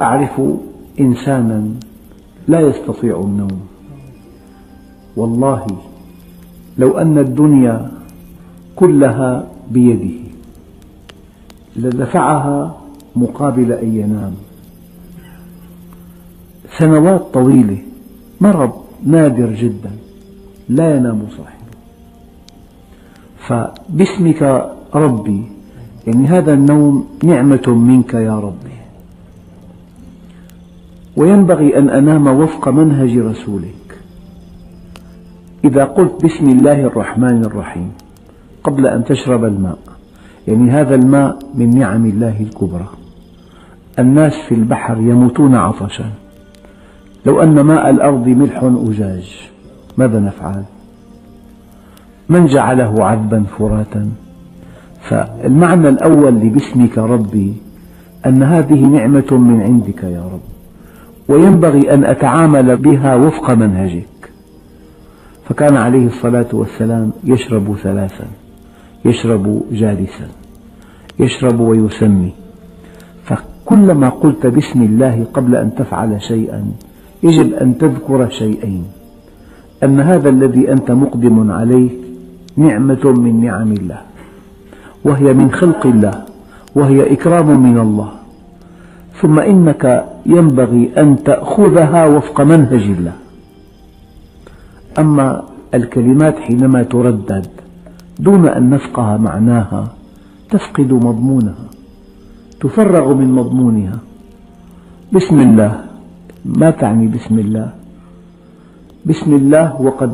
أعرف إنسانا لا يستطيع النوم. والله لو أن الدنيا كلها بيده لدفعها مقابل أن ينام. سنوات طويلة مرض نادر جدا لا ينام صاحبه. فباسمك ربي يعني هذا النوم نعمة منك يا ربي. وينبغي أن أنام وفق منهج رسولك. إذا قلت بسم الله الرحمن الرحيم قبل أن تشرب الماء يعني هذا الماء من نعم الله الكبرى. الناس في البحر يموتون عطشا. لو أن ماء الأرض ملح أجاج ماذا نفعل؟ من جعله عذبا فراتا؟ فالمعنى الأول لباسمك ربي أن هذه نعمة من عندك يا رب. وينبغي أن أتعامل بها وفق منهجك. فكان عليه الصلاة والسلام يشرب ثلاثا يشرب جالسا يشرب ويسمي. فكلما قلت بسم الله قبل أن تفعل شيئا يجب أن تذكر شيئين. أن هذا الذي أنت مقدم عليه نعمة من نعم الله وهي من خلق الله وهي إكرام من الله. ثم إنك ينبغي أن تأخذها وفق منهج الله. أما الكلمات حينما تردد دون أن نفقه معناها تفقد مضمونها تفرغ من مضمونها. بسم الله. ما تعني بسم الله؟ بسم الله وقد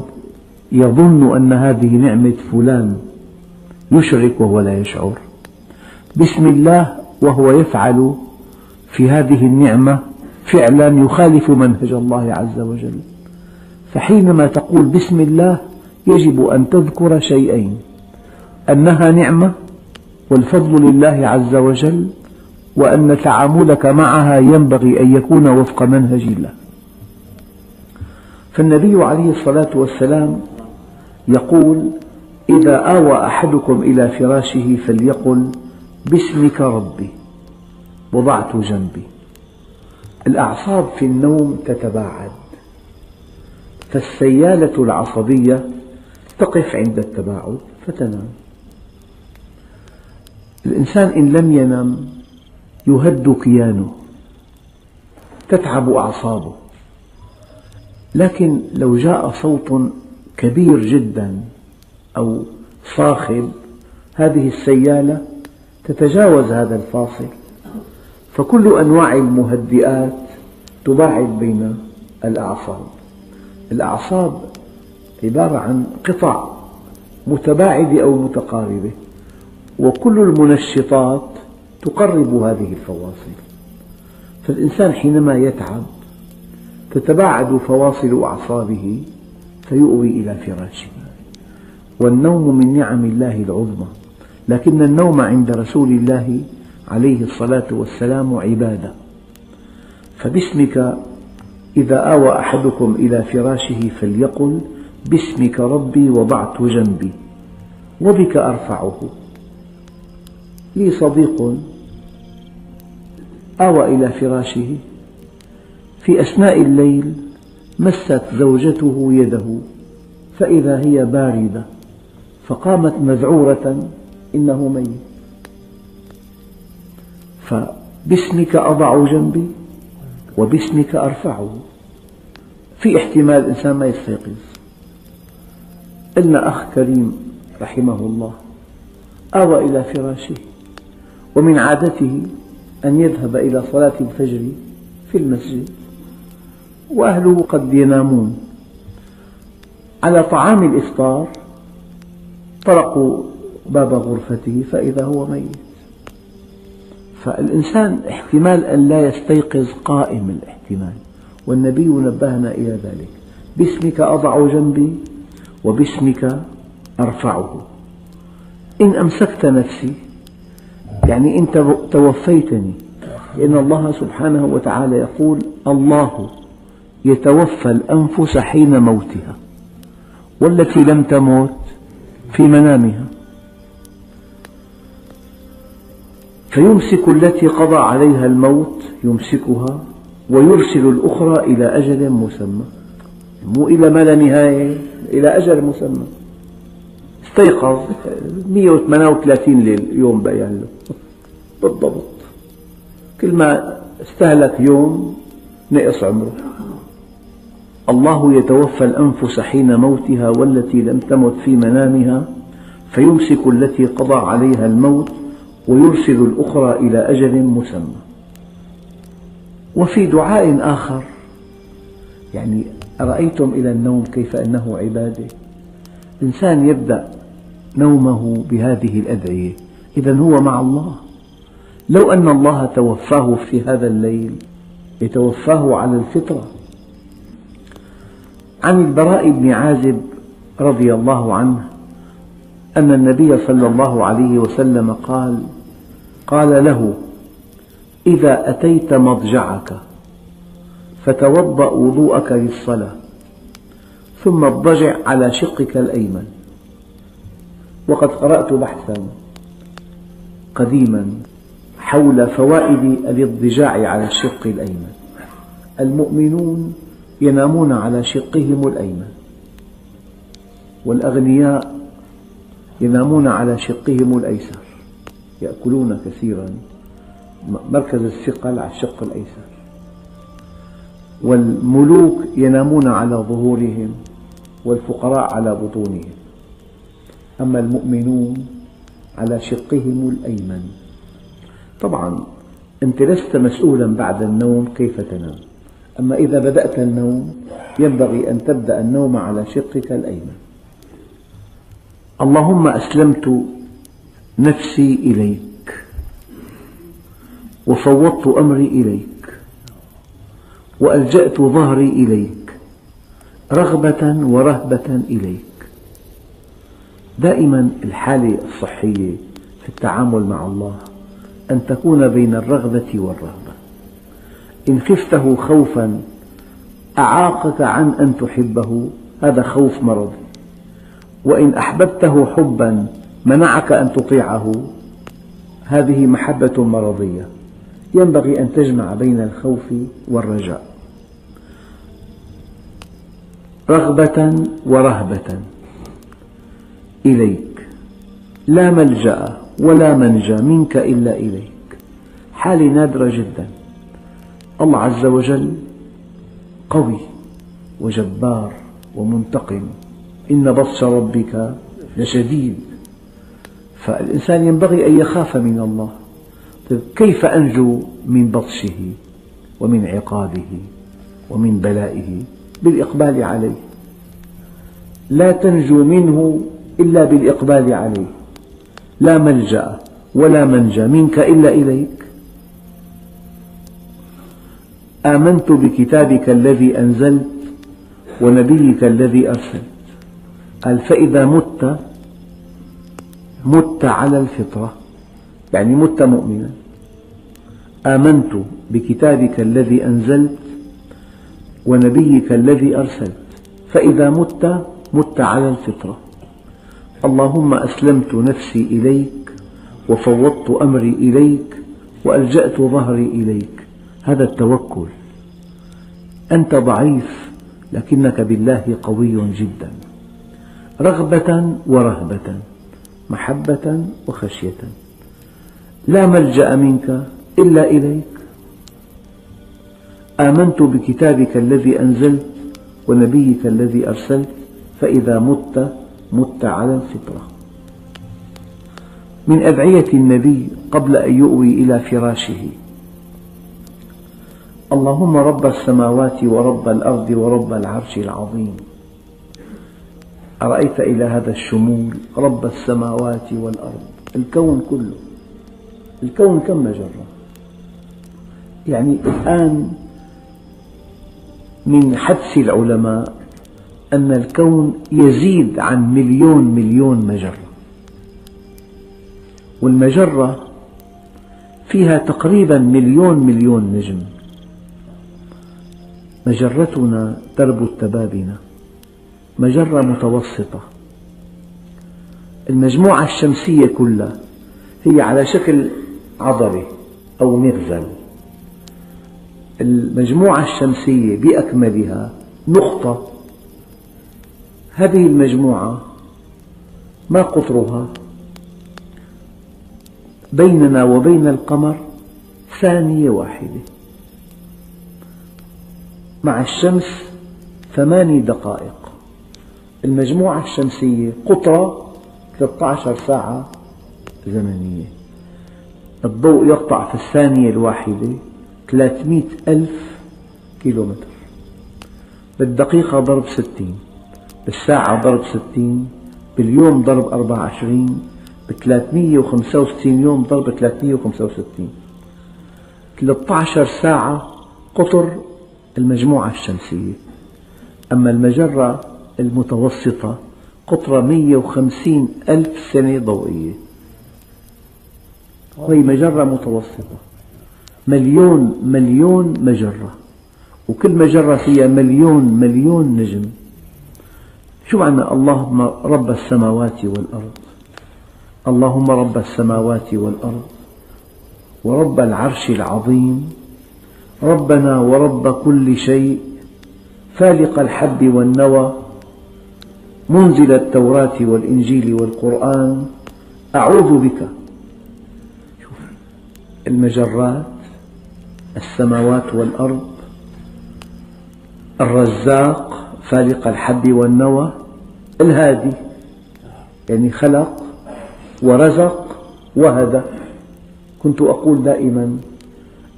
يظن أن هذه نعمة فلان يشرك وهو لا يشعر. بسم الله وهو يفعل في هذه النعمة فعلا يخالف منهج الله عز وجل. فحينما تقول بسم الله يجب أن تذكر شيئين. أنها نعمة والفضل لله عز وجل وأن تعاملك معها ينبغي أن يكون وفق منهج الله. فالنبي عليه الصلاة والسلام يقول إذا آوى أحدكم إلى فراشه فليقل باسمك ربي. وضعت جنبي. الأعصاب في النوم تتباعد. فالسيالة العصبية تقف عند التباعد فتنام. الإنسان إن لم ينم يهد كيانه. تتعب أعصابه. لكن لو جاء صوت كبير جدا أو صاخب هذه السيالة تتجاوز هذا الفاصل. فكل أنواع المهدئات تباعد بين الأعصاب. الأعصاب عبارة عن قطع متباعدة أو متقاربة وكل المنشطات تقرب هذه الفواصل. فالإنسان حينما يتعب تتباعد فواصل أعصابه فيؤوي إلى فراشه. والنوم من نعم الله العظمى لكن النوم عند رسول الله عليه الصلاة والسلام عبادة. فباسمك إذا آوى أحدكم إلى فراشه فليقل باسمك ربي وضعت جنبي وبك أرفعه. لي صديق آوى إلى فراشه في أثناء الليل مست زوجته يده فإذا هي باردة فقامت مذعورة إنه ميت. فباسمك أضع جنبي وباسمك أرفعه في احتمال الإنسان ما يستيقظ. إن أخ كريم رحمه الله آوى إلى فراشه ومن عادته أن يذهب إلى صلاة الفجر في المسجد. وأهله قد ينامون. على طعام الإفطار طرقوا باب غرفته فإذا هو ميت. فالإنسان احتمال أن لا يستيقظ قائم الاحتمال والنبي نبهنا إلى ذلك. باسمك أضع جنبي وباسمك أرفعه. إن أمسكت نفسي يعني إن توفيتني لأن الله سبحانه وتعالى يقول الله يتوفى الأنفس حين موتها والتي لم تمت في منامها. فيمسك التي قضى عليها الموت يمسكها ويرسل الأخرى إلى أجل مسمى. مو إلى ما لا نهاية إلى أجل مسمى. استيقظ 138 ليل يوم بيان له. بالضبط. كل ما استهلك يوم نقص عمره. الله يتوفى الأنفس حين موتها والتي لم تمت في منامها فيمسك التي قضى عليها الموت ويرسل الأخرى إلى أجل مسمى. وفي دعاء آخر يعني أرأيتم إلى النوم كيف أنه عبادة؟ إنسان يبدأ نومه بهذه الأدعية إذا هو مع الله. لو أن الله توفاه في هذا الليل يتوفاه على الفطرة. عن البراء بن عازب رضي الله عنه أن النبي صلى الله عليه وسلم قال قال له إذا أتيت مضجعك فتوضأ وضوءك للصلاة ثم اضطجع على شقك الأيمن. وقد قرأت بحثا قديما حول فوائد الاضطجاع على الشق الأيمن. المؤمنون ينامون على شقهم الأيمن والأغنياء ينامون على شقهم الأيسر يأكلون كثيرا مركز الثقل على الشق الأيسر. والملوك ينامون على ظهورهم والفقراء على بطونهم. أما المؤمنون على شقهم الأيمن. طبعا أنت لست مسؤولا بعد النوم كيف تنام. أما إذا بدأت النوم ينبغي أن تبدأ النوم على شقك الأيمن. اللهم أسلمت نفسي إليك وفوضت أمري إليك وألجأت ظهري إليك رغبة ورهبة إليك. دائما الحالة الصحية في التعامل مع الله أن تكون بين الرغبة والرهبة. إن خفته خوفا أعاقك عن أن تحبه هذا خوف مرضي. وإن أحببته حبا منعك أن تطيعه. هذه محبة مرضية. ينبغي أن تجمع بين الخوف والرجاء. رغبة ورهبة. إليك. لا ملجأ ولا منجى منك إلا إليك. حالة نادرة جدا. الله عز وجل قوي وجبار ومنتقم. إن بطش ربك لشديد. فالإنسان ينبغي أن يخاف من الله. طيب كيف أنجو من بطشه ومن عقابه ومن بلائه؟ بالإقبال عليه. لا تنجو منه إلا بالإقبال عليه. لا ملجأ ولا منجى منك إلا إليك. آمنت بكتابك الذي أنزلت ونبيك الذي أرسلت. قال فإذا مت مت على الفطرة يعني مت مؤمنا آمنت بكتابك الذي أنزلت ونبيك الذي أرسلت فإذا مت مت على الفطرة. اللهم أسلمت نفسي إليك وفوضت أمري إليك وألجأت ظهري إليك. هذا التوكل. أنت ضعيف لكنك بالله قوي جدا. رغبة ورهبة محبة وخشية. لا ملجأ منك إلا إليك. آمنت بكتابك الذي أنزلت ونبيك الذي أرسلت فإذا مت مت على الفطرة. من أدعية النبي قبل أن يؤوي إلى فراشه اللهم رب السماوات ورب الأرض ورب العرش العظيم. أرأيت إلى هذا الشمول رب السماوات والأرض؟ الكون كله. الكون كم مجرة؟ يعني الآن من حدس العلماء أن الكون يزيد عن مليون مليون مجرة. والمجرة فيها تقريبا مليون مليون نجم. مجرتنا درب التبابنة مجرة متوسطة. المجموعة الشمسية كلها هي على شكل عضلة أو مغزل المجموعة الشمسية بأكملها نقطة. هذه المجموعة ما قطرها؟ بيننا وبين القمر ثانية واحدة. مع الشمس ثماني دقائق. المجموعة الشمسية قطرة 13 ساعة زمنية. الضوء يقطع في الثانية الواحدة 300 ألف كيلومتر. بالدقيقة ضرب 60 بالساعة ضرب 60 باليوم ضرب 24 ب 365 يوم ضرب 365 13 ساعة قطر المجموعة الشمسية. أما المجرة المتوسطة قطرها 150 ألف سنة ضوئية. وهي مجرة متوسطة. مليون مليون مجرة. وكل مجرة فيها مليون مليون نجم. شو معنى اللهم رب السماوات والأرض؟ اللهم رب السماوات والأرض ورب العرش العظيم. ربنا ورب كل شيء. فالق الحب والنوى. منزل التوراة والإنجيل والقرآن أعوذ بك. المجرات السماوات والأرض الرزاق فالق الحب والنوى الهادي يعني خلق ورزق وهدى كنت أقول دائما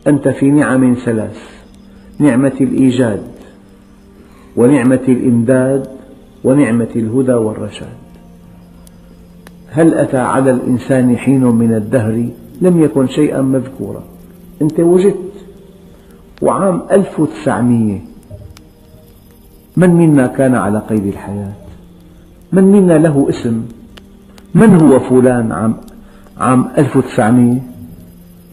أنت في نعم ثلاث نعمة الإيجاد ونعمة الإمداد ونعمة الهدى والرشاد. هل أتى على الإنسان حين من الدهر؟ لم يكن شيئا مذكورا. أنت وجدت وعام 1900 من منا كان على قيد الحياة؟ من منا له اسم؟ من هو فلان عام, عام 1900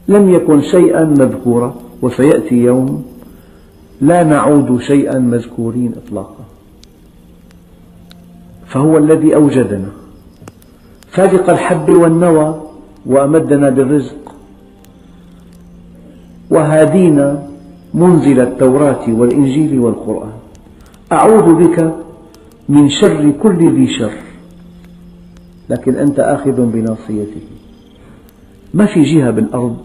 لم يكن شيئا مذكورا. وسيأتي يوم لا نعود شيئا مذكورين إطلاقا. فهو الذي أوجدنا. فالق الحب والنوى وأمدنا بالرزق. وهادينا منزل التوراة والإنجيل والقرآن. أعوذ بك من شر كل ذي شر. لكن أنت آخذ بناصيته. ما في جهة بالأرض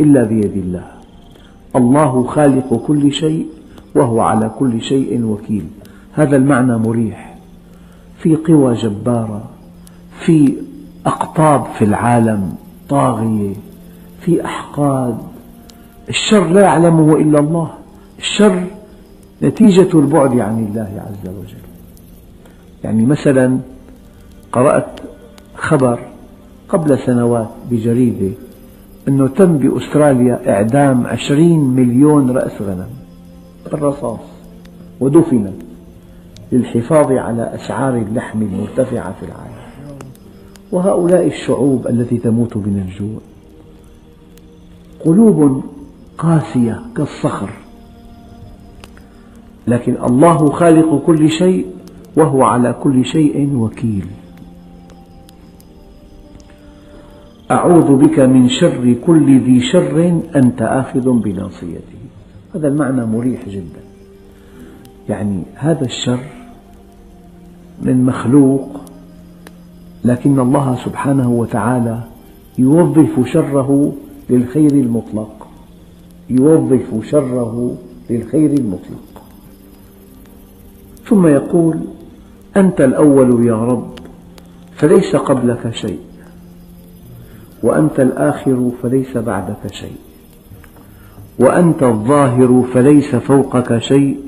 إلا بيد الله. الله خالق كل شيء وهو على كل شيء وكيل. هذا المعنى مريح. في قوى جبارة في أقطاب في العالم طاغية في أحقاد. الشر لا يعلمه إلا الله. الشر نتيجة البعد عن الله عز وجل. يعني مثلا قرأت خبر قبل سنوات بجريدة أنه تم بأستراليا إعدام عشرين مليون رأس غنم بالرصاص ودفنت. للحفاظ على أسعار اللحم المرتفعة في العالم. وهؤلاء الشعوب التي تموت من الجوع. قلوب قاسية كالصخر. لكن الله خالق كل شيء وهو على كل شيء وكيل. أعوذ بك من شر كل ذي شر أنت آخذ بناصيته. هذا المعنى مريح جدا. يعني هذا الشر من مخلوق لكن الله سبحانه وتعالى يوظف شره للخير المطلق. يوظف شره للخير المطلق. ثم يقول أنت الأول يا رب فليس قبلك شيء وأنت الآخر فليس بعدك شيء وأنت الظاهر فليس فوقك شيء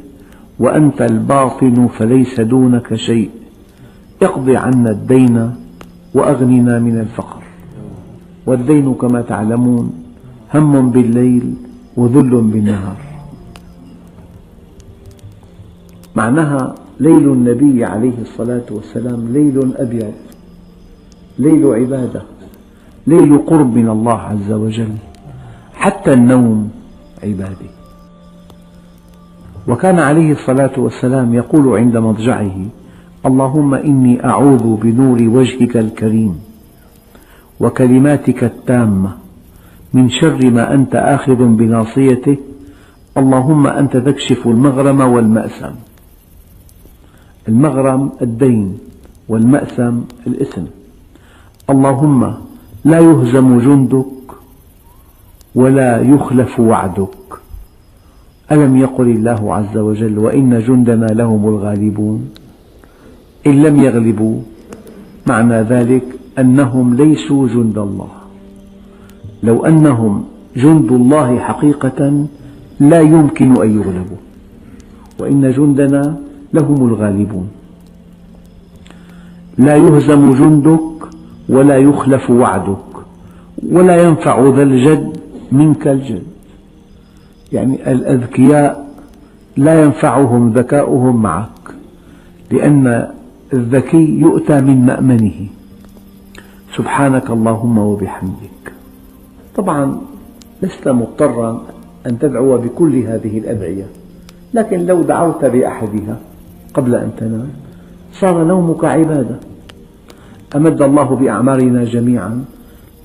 وأنت الباطن فليس دونك شيء. اقض عنا الدين وأغننا من الفقر. والدين كما تعلمون هم بالليل وذل بالنهار. معناها ليل النبي عليه الصلاة والسلام ليل أبيض ليل عبادة ليل قرب من الله عز وجل. حتى النوم عبادة. وكان عليه الصلاة والسلام يقول عند مضجعه اللهم إني أعوذ بنور وجهك الكريم وكلماتك التامة من شر ما أنت آخذ بناصيته اللهم أنت تكشف المغرم والمأسم. المغرم الدين والمأسم الإثم اللهم لا يهزم جندك ولا يخلف وعدك. ألم يقل الله عز وجل وإن جندنا لهم الغالبون؟ إن لم يغلبوا معنى ذلك أنهم ليسوا جند الله. لو أنهم جند الله حقيقة لا يمكن أن يغلبوا. وإن جندنا لهم الغالبون. لا يهزم جندك ولا يخلف وعدك ولا ينفع ذا الجد منك الجد. يعني الأذكياء لا ينفعهم ذكاؤهم معك لأن الذكي يؤتى من مأمنه. سبحانك اللهم وبحمدك. طبعا لست مضطرا أن تدعو بكل هذه الأدعية لكن لو دعوت بأحدها قبل أن تنام صار نومك عبادة. أمد الله بأعمارنا جميعا.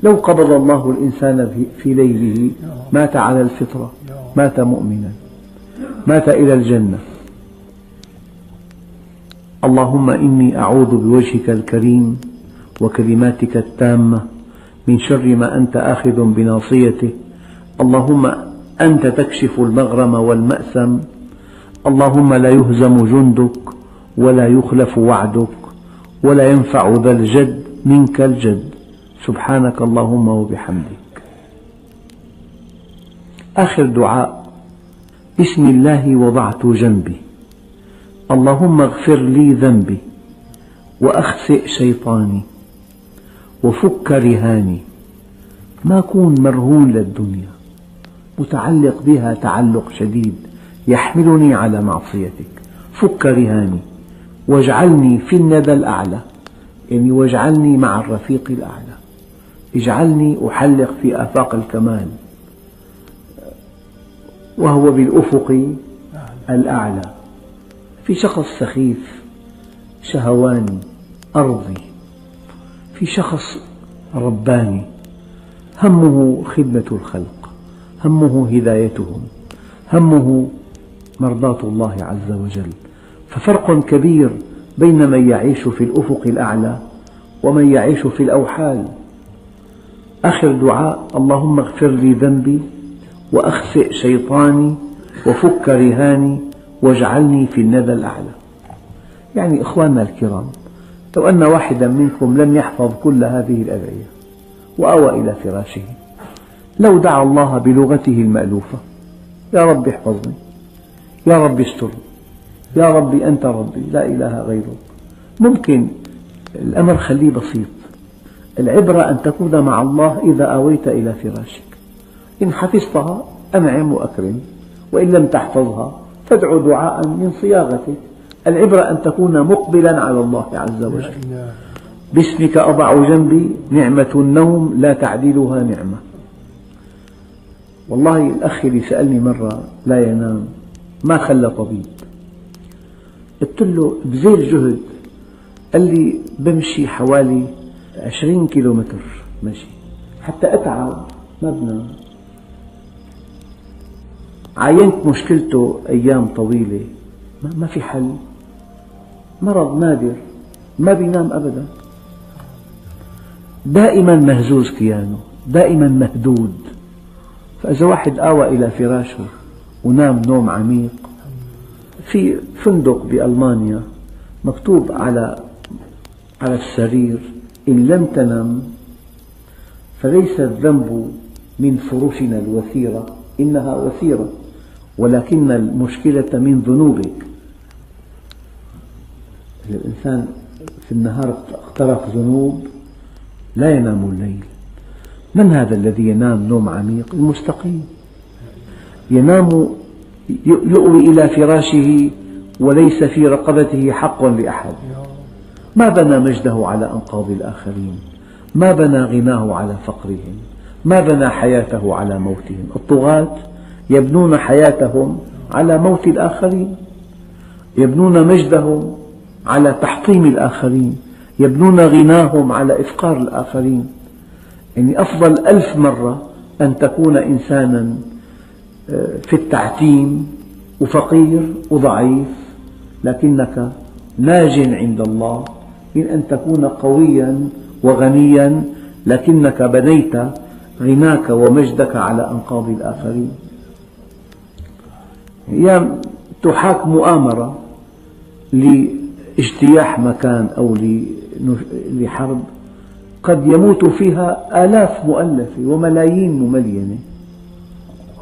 لو قبض الله الإنسان في ليله مات على الفطرة. مات مؤمنا. مات إلى الجنة. اللهم إني أعوذ بوجهك الكريم وكلماتك التامة من شر ما أنت آخذ بناصيته. اللهم أنت تكشف المغرم والمأسم اللهم لا يهزم جندك ولا يخلف وعدك ولا ينفع ذا الجد منك الجد. سبحانك اللهم وبحمدك. آخر دعاء. بسم الله وضعت جنبي. اللهم اغفر لي ذنبي وأخسئ شيطاني وفك رهاني. ما كون مرهون للدنيا متعلق بها تعلق شديد يحملني على معصيتك. فك رهاني واجعلني في الندى الأعلى. يعني واجعلني مع الرفيق الأعلى. اجعلني أحلق في آفاق الكمال. وهو بالأفق الأعلى. في شخص سخيف شهواني أرضي. في شخص رباني همه خدمة الخلق همه هدايتهم همه مرضاة الله عز وجل. ففرق كبير بين من يعيش في الأفق الأعلى ومن يعيش في الأوحال. آخر دعاء اللهم اغفر لي ذنبي وأخسئ شيطاني وفك رهاني واجعلني في الندى الأعلى. يعني إخواننا الكرام لو أن واحدا منكم لم يحفظ كل هذه الأدعية وأوى إلى فراشه لو دعا الله بلغته المألوفة يا رب احفظني يا رب استرني يا ربي أنت ربي لا إله غيرك. ممكن الأمر خليه بسيط العبرة أن تكون مع الله إذا آويت إلى فراشك. إن حفظتها أنعم وأكرم وإن لم تحفظها فادع دعاء من صياغتك. العبرة أن تكون مقبلا على الله عز وجل. باسمك أضع جنبي نعمة النوم لا تعدلها نعمة. والله الأخ اللي سألني مرة لا ينام ما خلى طبيب. قلت له بذيل جهد قال لي بمشي حوالي عشرين كيلو متر مشي حتى أتعب ما بنام. عاينت مشكلته أيام طويلة. ما في حل. مرض نادر. ما بينام أبدا. دائما مهزوز كيانه. دائما مهدود. فإذا واحد آوى إلى فراشه ونام نوم عميق في فندق بألمانيا مكتوب على على السرير إن لم تنم فليس الذنب من فرشنا الوثيرة. إنها وثيرة. ولكن المشكلة من ذنوبك. الإنسان في النهار اقترف ذنوب لا ينام الليل. من هذا الذي ينام نوم عميق؟ المستقيم. ينام يؤوي إلى فراشه وليس في رقبته حق لأحد. ما بنى مجده على أنقاض الآخرين؟ ما بنى غناه على فقرهم؟ ما بنى حياته على موتهم؟ الطغاة يبنون حياتهم على موت الآخرين يبنون مجدهم على تحطيم الآخرين يبنون غناهم على إفقار الآخرين. يعني أفضل ألف مرة أن تكون إنسانا آه، في التعتيم وفقير وضعيف لكنك ناج عند الله. من أن تكون قويا وغنيا لكنك بنيت غناك ومجدك على أنقاض الآخرين. أيام تحاك مؤامرة لاجتياح مكان أو لحرب. قد يموت فيها آلاف مؤلفة وملايين مملينة.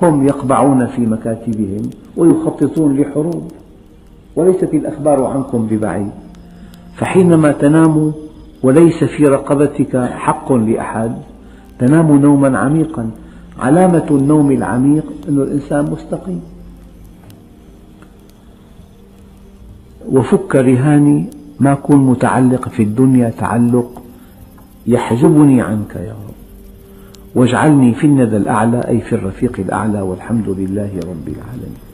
هم يقبعون في مكاتبهم ويخططون لحروب. وليست الأخبار عنكم ببعيد. فحينما تنام وليس في رقبتك حق لأحد تنام نوما عميقا. علامة النوم العميق أن الإنسان مستقيم. وفك رهاني ما كن متعلق في الدنيا تعلق يحجبني عنك يا رب. واجعلني في الندى الأعلى أي في الرفيق الأعلى والحمد لله رب العالمين.